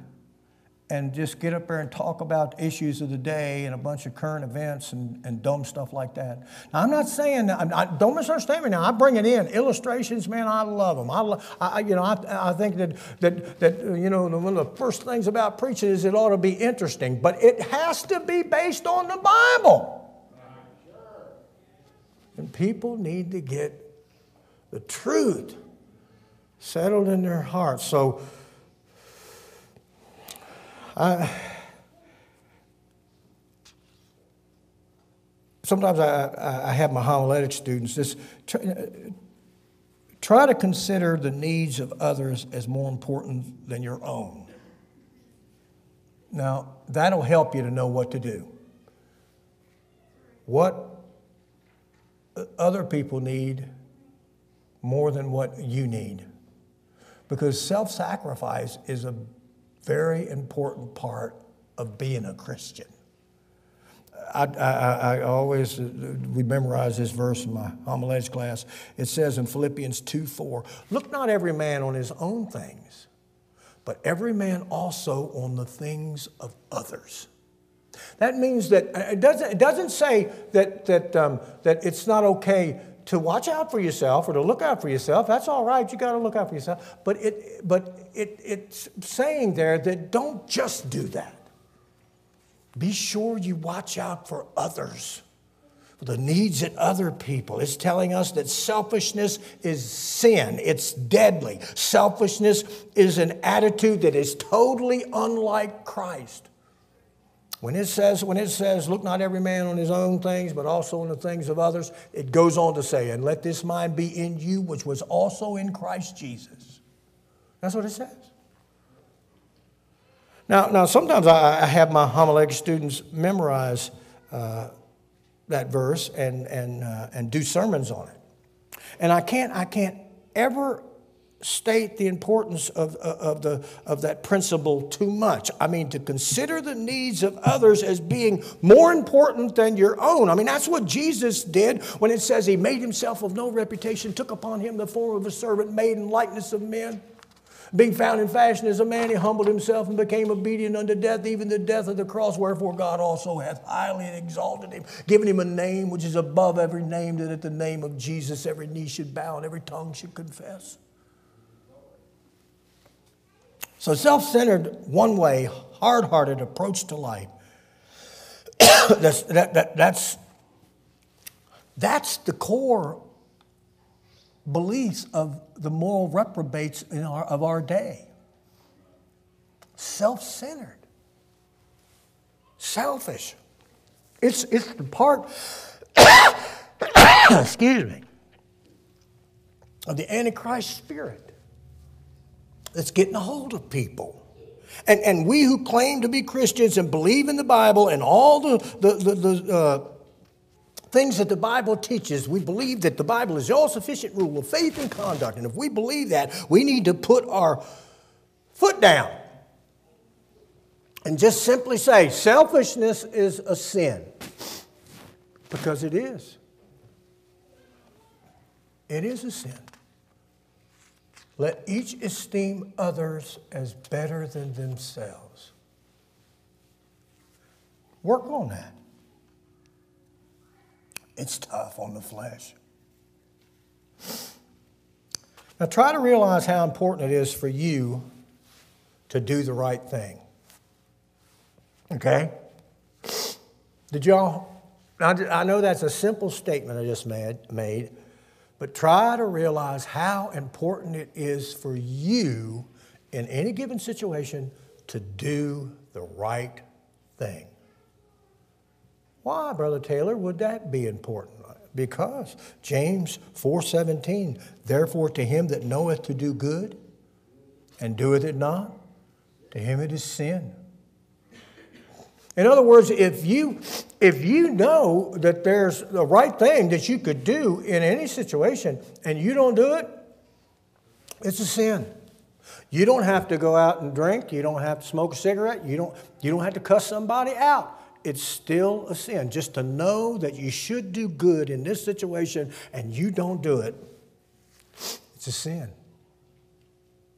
and just get up there and talk about issues of the day and a bunch of current events and, and dumb stuff like that. Now, I'm not saying that, I, don't misunderstand me now. I bring it in. Illustrations, man, I love them. I, I you know, I, I think that, that, that, uh, you know, one of the first things about preaching is it ought to be interesting, but it has to be based on the Bible. And people need to get the truth settled in their hearts. So, I, sometimes I, I have my homiletic students just try, try to consider the needs of others as more important than your own. Now, that'll help you to know what to do. What other people need more than what you need. Because self sacrifice is a very important part of being a Christian. I, I, I, always, we memorize this verse in my homiletics class. It says in Philippians 2 4, look not every man on his own things, but every man also on the things of others. That means that it doesn't, it doesn't say that, that, um, that it's not okay to watch out for yourself or to look out for yourself. That's all right. You got to look out for yourself. But it, but it, it's saying there that don't just do that. Be sure you watch out for others, for the needs of other people. It's telling us that selfishness is sin. It's deadly. Selfishness is an attitude that is totally unlike Christ. When it says, when it says, look not every man on his own things, but also on the things of others, it goes on to say, and let this mind be in you, which was also in Christ Jesus. That's what it says. Now, now sometimes I, I have my homiletic students memorize uh, that verse and, and, uh, and do sermons on it. And I can't, I can't ever state the importance of, uh, of, the, of that principle too much. I mean, to consider the needs of others as being more important than your own. I mean, that's what Jesus did when it says he made himself of no reputation, took upon him the form of a servant, made in likeness of men. Being found in fashion as a man, he humbled himself and became obedient unto death, even the death of the cross. Wherefore God also hath highly exalted him, given him a name which is above every name, that at the name of Jesus every knee should bow and every tongue should confess. So, self centered, one way, hard hearted approach to life. [COUGHS] that's, that, that, that's, that's the core beliefs of the moral reprobates in our, of our day. Self centered, selfish. It's, it's the part, [COUGHS] excuse me, of the Antichrist spirit that's getting a hold of people. And, and we who claim to be Christians and believe in the Bible and all the, the, the, the uh, things that the Bible teaches, we believe that the Bible is the all sufficient rule of faith and conduct. And if we believe that, we need to put our foot down and just simply say selfishness is a sin. Because it is. It is a sin. Let each esteem others as better than themselves. Work on that. It's tough on the flesh. Now, try to realize how important it is for you to do the right thing. Okay? Did y'all? I know that's a simple statement I just made, but try to realize how important it is for you in any given situation to do the right thing. Why, Brother Taylor, would that be important? Because James 4:17, therefore to him that knoweth to do good and doeth it not, to him it is sin. In other words, if you if you know that there's the right thing that you could do in any situation and you don't do it, it's a sin. You don't have to go out and drink, you don't have to smoke a cigarette, you don't you don't have to cuss somebody out it's still a sin. Just to know that you should do good in this situation and you don't do it, it's a sin.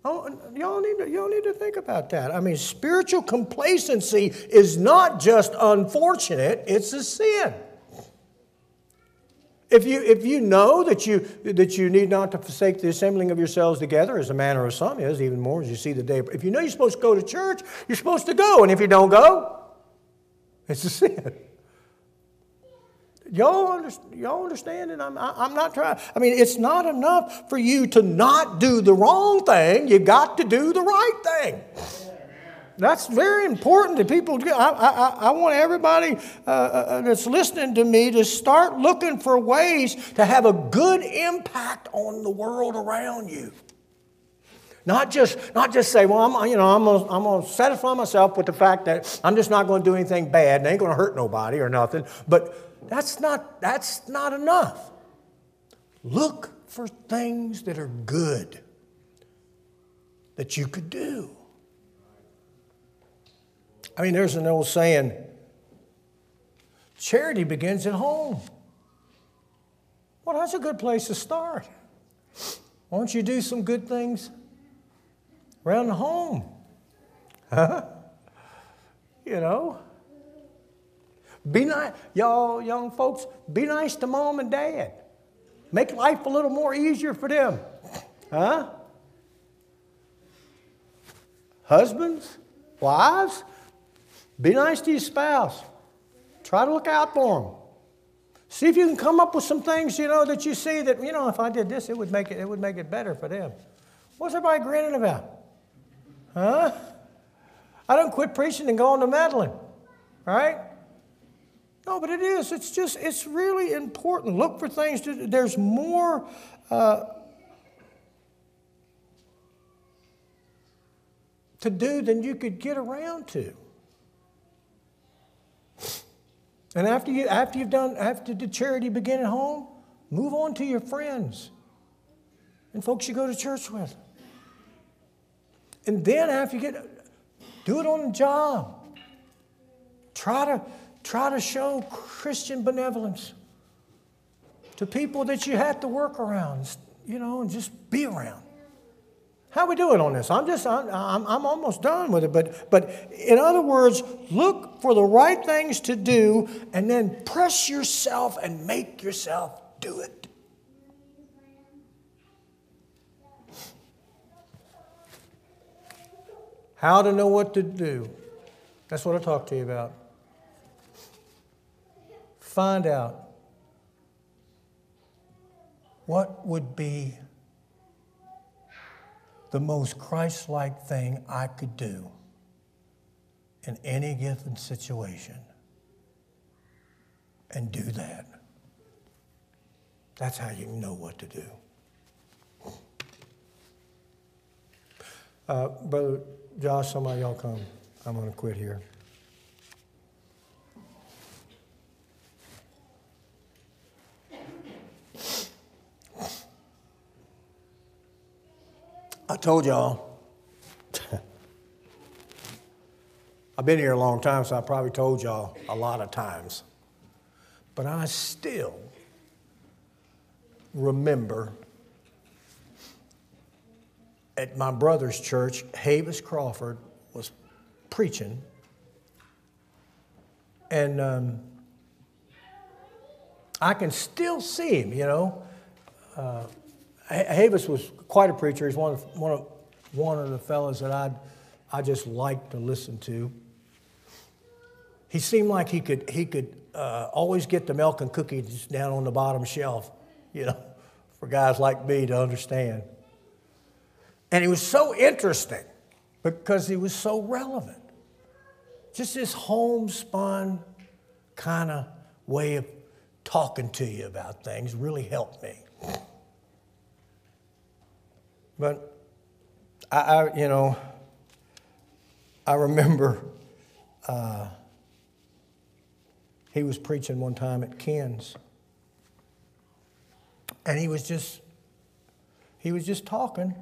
Oh, y'all need, to, y'all need to think about that. I mean, spiritual complacency is not just unfortunate, it's a sin. If you, if you know that you, that you need not to forsake the assembling of yourselves together, as the manner of some is, even more as you see the day. If you know you're supposed to go to church, you're supposed to go. And if you don't go, it's a sin. Y'all, under, y'all understand it? I'm, I'm not trying. I mean, it's not enough for you to not do the wrong thing. You've got to do the right thing. That's very important to people. I, I, I want everybody uh, uh, that's listening to me to start looking for ways to have a good impact on the world around you. Not just, not just say, well, I'm, you know, I'm gonna, I'm gonna satisfy myself with the fact that I'm just not gonna do anything bad and ain't gonna hurt nobody or nothing. But that's not, that's not enough. Look for things that are good that you could do. I mean, there's an old saying charity begins at home. Well, that's a good place to start. Why don't you do some good things around the home. Huh? [LAUGHS] You know? Be nice, y'all young folks, be nice to mom and dad. Make life a little more easier for them. Huh? Husbands, wives, be nice to your spouse. Try to look out for them. See if you can come up with some things, you know, that you see that, you know, if I did this, it would make it, it would make it better for them. What's everybody grinning about? Huh? I don't quit preaching and go on to meddling, right? No, but it is. It's just, it's really important. Look for things. To, there's more. Uh, to do than you could get around to. And after you after you've done after the charity begin at home, move on to your friends and folks you go to church with. And then after you get, do it on the job. Try to, try to show Christian benevolence to people that you have to work around, you know, and just be around. How we doing on this? I'm just, I'm, I'm, I'm almost done with it. But, but in other words, look for the right things to do and then press yourself and make yourself do it. How to know what to do. That's what I talked to you about. Find out what would be the most Christ like thing I could do in any given situation and do that. That's how you know what to do. Uh, Brother Josh, some of y'all come. I'm going to quit here. I told y'all, I've been here a long time, so I probably told y'all a lot of times. But I still remember at my brother's church, Havis Crawford was preaching. And um, I can still see him, you know. Uh, Havis was quite a preacher. He's one of, one of, one of the fellows that i I just liked to listen to. He seemed like he could, he could uh, always get the milk and cookies down on the bottom shelf, you know, [LAUGHS] for guys like me to understand. And he was so interesting because he was so relevant. Just this homespun kind of way of talking to you about things really helped me. But I, I you know, I remember uh, he was preaching one time at Ken's, and he was just he was just talking,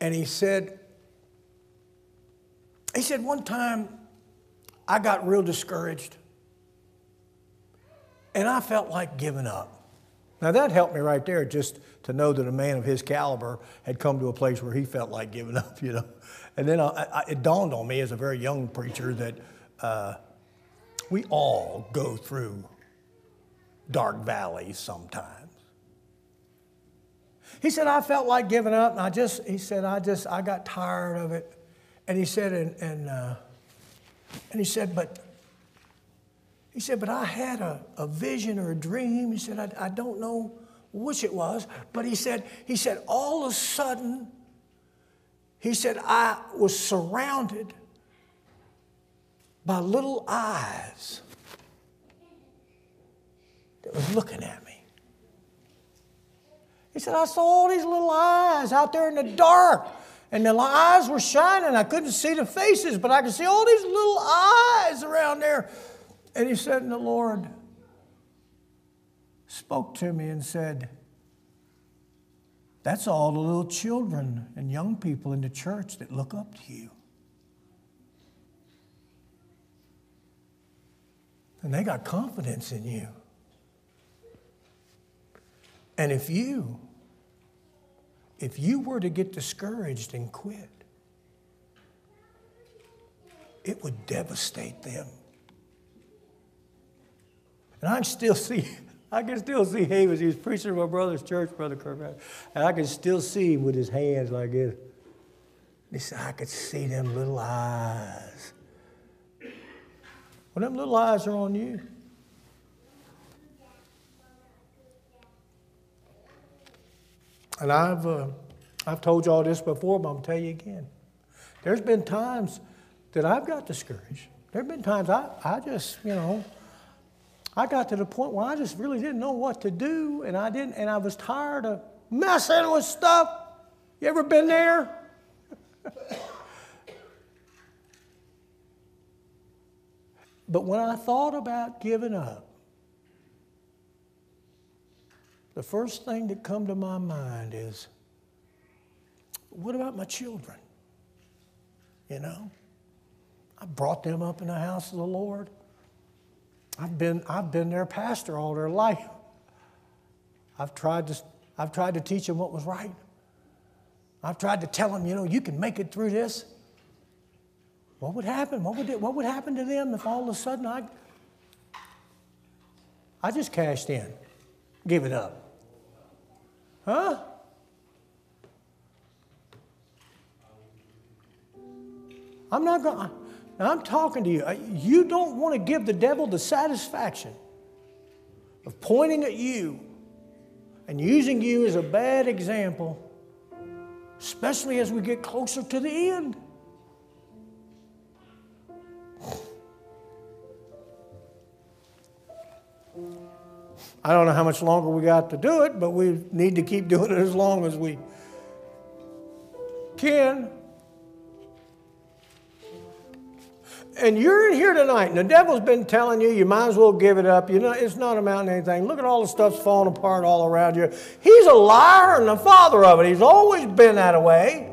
and he said he said one time I got real discouraged, and I felt like giving up. Now, that helped me right there just to know that a man of his caliber had come to a place where he felt like giving [LAUGHS] up, you know. And then I, I, it dawned on me as a very young preacher that uh, we all go through dark valleys sometimes. He said, I felt like giving up, and I just, he said, I just, I got tired of it. And he said, and, and, uh, and he said, but he said, But I had a, a vision or a dream. He said, I, I don't know which it was, but he said, he said, all of a sudden, he said, I was surrounded by little eyes that was looking at me. He said, I saw all these little eyes out there in the dark. And the eyes were shining. I couldn't see the faces, but I could see all these little eyes around there and he said, and the Lord spoke to me and said, That's all the little children and young people in the church that look up to you. And they got confidence in you. And if you, if you were to get discouraged and quit, it would devastate them. And I can still see, [LAUGHS] I can still see him he was preaching at my brother's church, Brother Kirkman. And I can still see him with his hands like this. he said, I could see them little eyes. Well, them little eyes are on you. And I've, uh, I've told you all this before, but I'm going to tell you again. There's been times that I've got discouraged. There have been times I, I just, you know, I got to the point where I just really didn't know what to do, and I didn't, and I was tired of messing with stuff. You ever been there? [LAUGHS] but when I thought about giving up, the first thing that come to my mind is What about my children? You know? I brought them up in the house of the Lord. I've been, I've been their pastor all their life. I've tried, to, I've tried to teach them what was right. I've tried to tell them, you know, you can make it through this. What would happen? What would, it, what would happen to them if all of a sudden I, I just cashed in, give it up? Huh? I'm not going. I'm talking to you. Uh, you don't want to give the devil the satisfaction of pointing at you and using you as a bad example, especially as we get closer to the end. I don't know how much longer we got to do it, but we need to keep doing it as long as we can. And you're in here tonight, and the devil's been telling you you might as well give it up. You know, it's not amounting to anything. Look at all the stuff's falling apart all around you. He's a liar and the father of it. He's always been that way.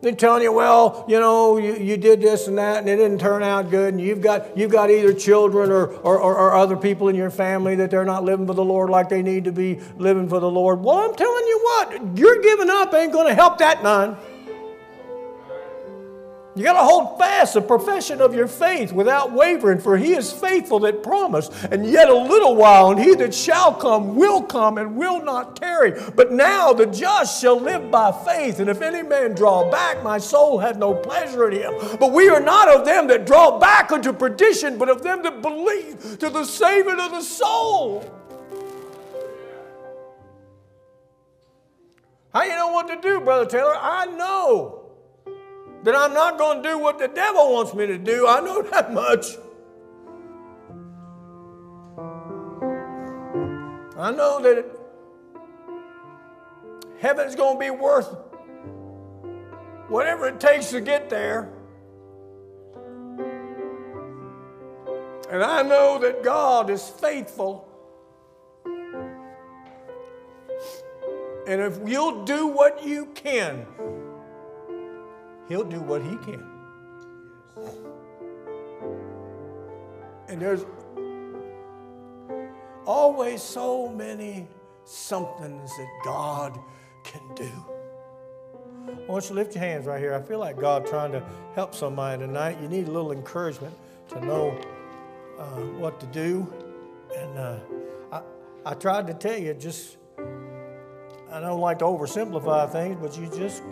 They're telling you, well, you know, you, you did this and that, and it didn't turn out good, and you've got, you've got either children or, or, or, or other people in your family that they're not living for the Lord like they need to be living for the Lord. Well, I'm telling you what, you're giving up ain't going to help that none. You got to hold fast the profession of your faith without wavering, for he is faithful that promised. And yet a little while, and he that shall come will come and will not tarry. But now the just shall live by faith. And if any man draw back, my soul had no pleasure in him. But we are not of them that draw back unto perdition, but of them that believe to the saving of the soul. How you know what to do, Brother Taylor? I know that I'm not going to do what the devil wants me to do. I know that much. I know that heaven's going to be worth whatever it takes to get there. And I know that God is faithful. And if you'll do what you can, He'll do what He can. And there's always so many somethings that God can do. I want you to lift your hands right here. I feel like God trying to help somebody tonight. You need a little encouragement to know uh, what to do. And uh, I, I tried to tell you just, I don't like to oversimplify things, but you just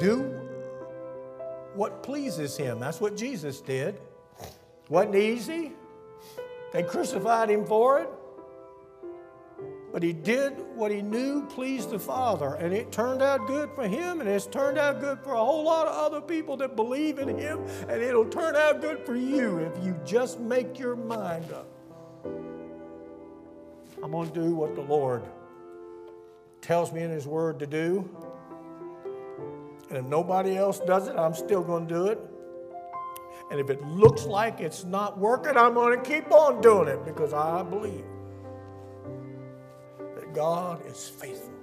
do what pleases him. That's what Jesus did. Wasn't easy. They crucified him for it. But he did what he knew pleased the Father, and it turned out good for him, and it's turned out good for a whole lot of other people that believe in him, and it'll turn out good for you if you just make your mind up. I'm going to do what the Lord tells me in his word to do. And if nobody else does it, I'm still going to do it. And if it looks like it's not working, I'm going to keep on doing it because I believe that God is faithful.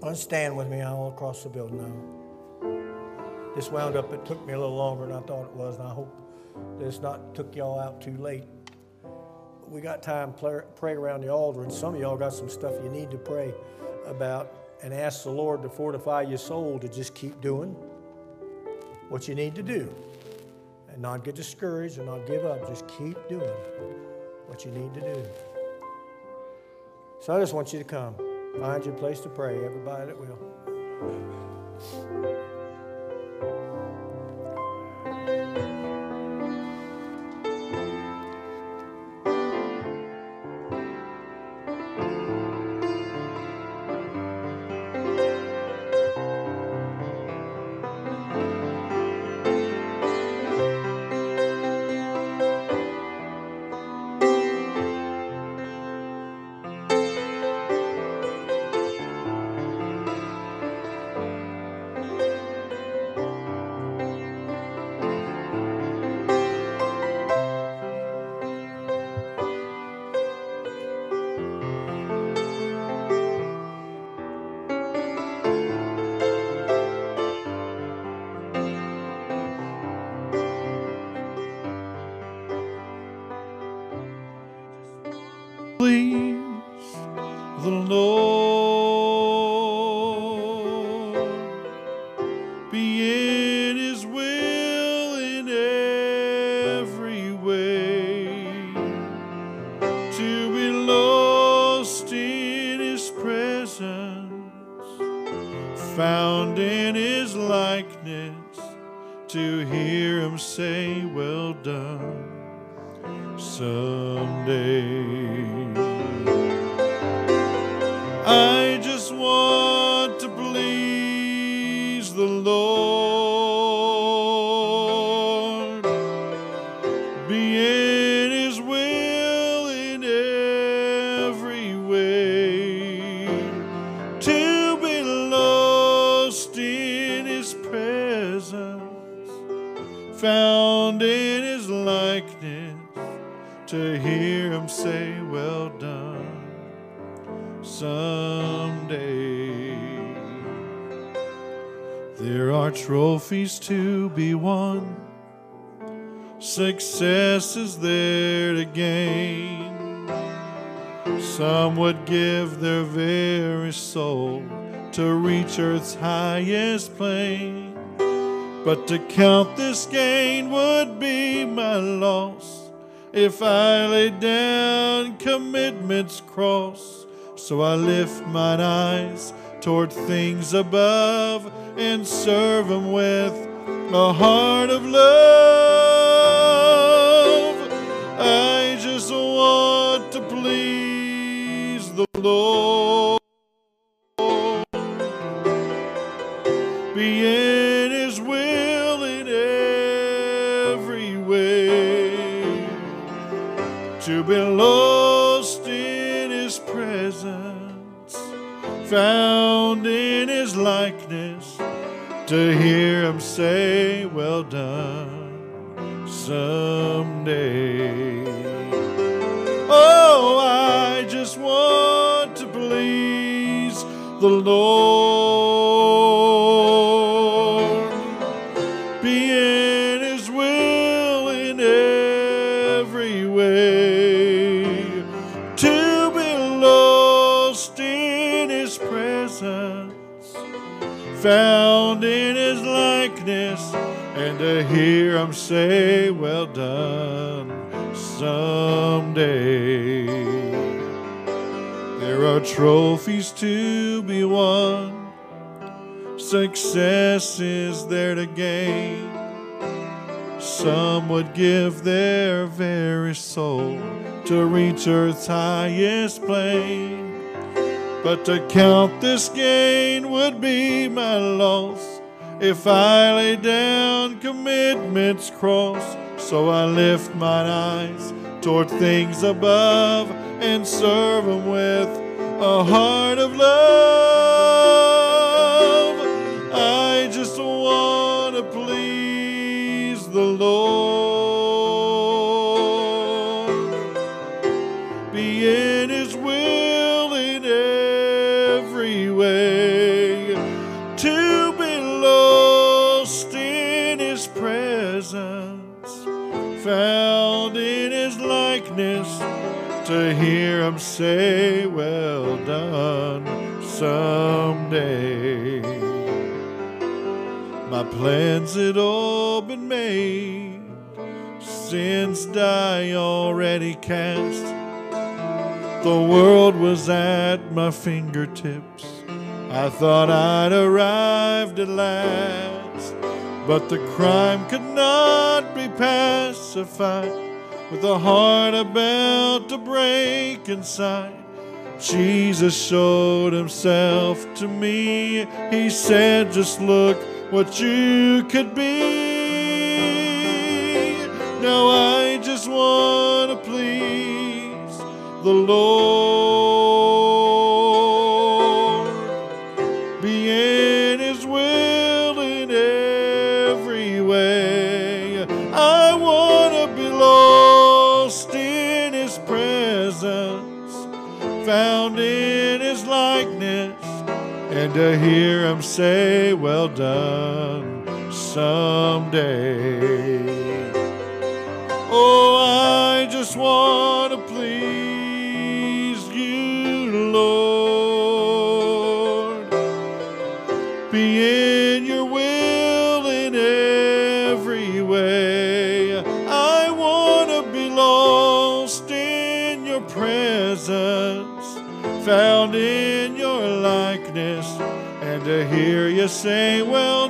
Unstand with me all across the building now. This wound up, it took me a little longer than I thought it was, and I hope this not took y'all out too late. We got time to pray around the altar, and some of y'all got some stuff you need to pray about and ask the Lord to fortify your soul to just keep doing what you need to do and not get discouraged and not give up. Just keep doing what you need to do. So I just want you to come. Find your place to pray, everybody that will. Would give their very soul to reach earth's highest plane. But to count this gain would be my loss if I lay down commitment's cross. So I lift mine eyes toward things above and serve Him with a heart of love. To hear Him say, Well done, someday. Oh, I just want to please the Lord. Be in His will in every way. To be lost in His presence, found in His likeness, and to hear Him say, Well done, someday. There are trophies to be won, success is there to gain. Some would give their very soul to reach earth's highest plane. But to count this gain would be my loss if I lay down commitment's cross. So I lift mine eyes toward things above and serve Him with a heart of love. Say, Well done, someday. My plans had all been made, since die already cast. The world was at my fingertips. I thought I'd arrived at last, but the crime could not be pacified with a heart about to break inside. Jesus showed himself to me. He said, Just look what you could be. Now I just want to please the Lord. Hear Him say, Well done, someday. Hear you say, Well